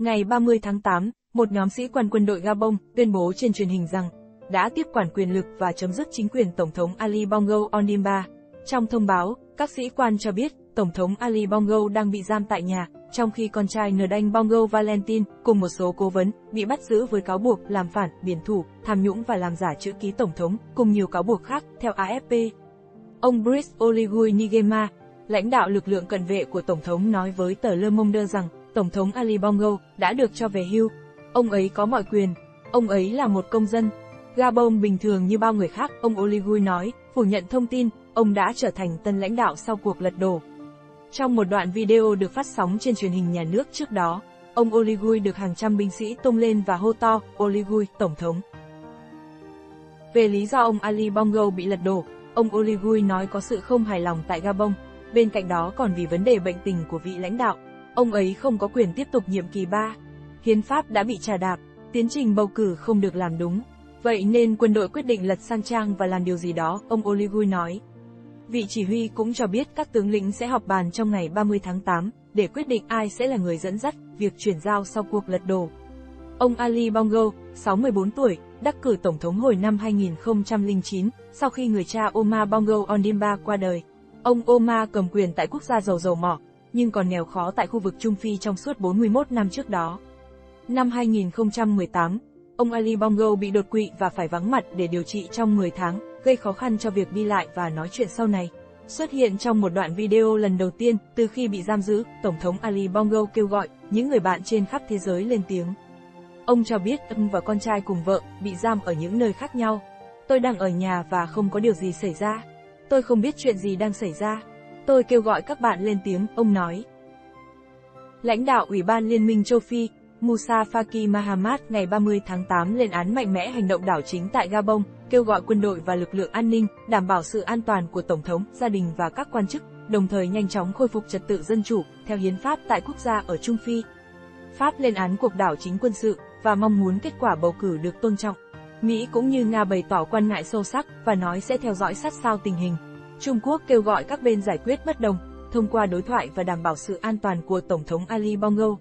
Ngày 30 tháng 8, một nhóm sĩ quan quân đội Gabon tuyên bố trên truyền hình rằng đã tiếp quản quyền lực và chấm dứt chính quyền Tổng thống Ali Bongo Ondimba. Trong thông báo, các sĩ quan cho biết Tổng thống Ali Bongo đang bị giam tại nhà, trong khi con trai nửa đanh Bongo Valentin cùng một số cố vấn bị bắt giữ với cáo buộc làm phản, biển thủ, tham nhũng và làm giả chữ ký Tổng thống, cùng nhiều cáo buộc khác, theo AFP. Ông Brice Oligui Nigema, lãnh đạo lực lượng cận vệ của Tổng thống nói với tờ Le Monde rằng, Tổng thống Ali Bongo đã được cho về hưu. Ông ấy có mọi quyền. Ông ấy là một công dân. Gabon bình thường như bao người khác, ông Oligui nói, phủ nhận thông tin, ông đã trở thành tân lãnh đạo sau cuộc lật đổ. Trong một đoạn video được phát sóng trên truyền hình nhà nước trước đó, ông Oligui được hàng trăm binh sĩ tung lên và hô to, Oligui, Tổng thống. Về lý do ông Ali Bongo bị lật đổ, ông Oligui nói có sự không hài lòng tại Gabon, bên cạnh đó còn vì vấn đề bệnh tình của vị lãnh đạo. Ông ấy không có quyền tiếp tục nhiệm kỳ 3. Hiến pháp đã bị trà đạp, tiến trình bầu cử không được làm đúng. Vậy nên quân đội quyết định lật sang trang và làm điều gì đó, ông Oligui nói. Vị chỉ huy cũng cho biết các tướng lĩnh sẽ họp bàn trong ngày 30 tháng 8, để quyết định ai sẽ là người dẫn dắt việc chuyển giao sau cuộc lật đổ. Ông Ali Bongo, 64 tuổi, đắc cử tổng thống hồi năm 2009, sau khi người cha Omar Bongo Ondimba qua đời. Ông Omar cầm quyền tại quốc gia giàu dầu mỏ, nhưng còn nghèo khó tại khu vực Trung Phi trong suốt 41 năm trước đó. Năm 2018, ông Ali Bongo bị đột quỵ và phải vắng mặt để điều trị trong 10 tháng, gây khó khăn cho việc đi lại và nói chuyện sau này. Xuất hiện trong một đoạn video lần đầu tiên từ khi bị giam giữ, Tổng thống Ali Bongo kêu gọi những người bạn trên khắp thế giới lên tiếng. Ông cho biết ông và con trai cùng vợ bị giam ở những nơi khác nhau. Tôi đang ở nhà và không có điều gì xảy ra. Tôi không biết chuyện gì đang xảy ra. Tôi kêu gọi các bạn lên tiếng, ông nói. Lãnh đạo Ủy ban Liên minh châu Phi, Musa Faki Mahamat ngày 30 tháng 8 lên án mạnh mẽ hành động đảo chính tại Gabon, kêu gọi quân đội và lực lượng an ninh đảm bảo sự an toàn của Tổng thống, gia đình và các quan chức, đồng thời nhanh chóng khôi phục trật tự dân chủ, theo hiến pháp tại quốc gia ở Trung Phi. Pháp lên án cuộc đảo chính quân sự và mong muốn kết quả bầu cử được tôn trọng. Mỹ cũng như Nga bày tỏ quan ngại sâu sắc và nói sẽ theo dõi sát sao tình hình. Trung Quốc kêu gọi các bên giải quyết bất đồng, thông qua đối thoại và đảm bảo sự an toàn của Tổng thống Ali Bongo.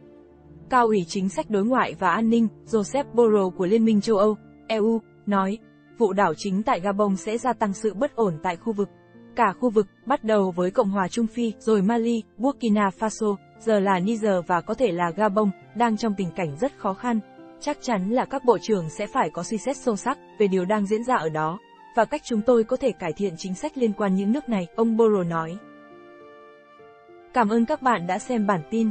Cao ủy chính sách đối ngoại và an ninh, Joseph Borrell của Liên minh châu Âu, EU, nói, vụ đảo chính tại Gabon sẽ gia tăng sự bất ổn tại khu vực. Cả khu vực, bắt đầu với Cộng hòa Trung Phi, rồi Mali, Burkina Faso, giờ là Niger và có thể là Gabon, đang trong tình cảnh rất khó khăn. Chắc chắn là các bộ trưởng sẽ phải có suy xét sâu sắc về điều đang diễn ra ở đó, và cách chúng tôi có thể cải thiện chính sách liên quan những nước này, ông Borrell nói. Cảm ơn các bạn đã xem bản tin.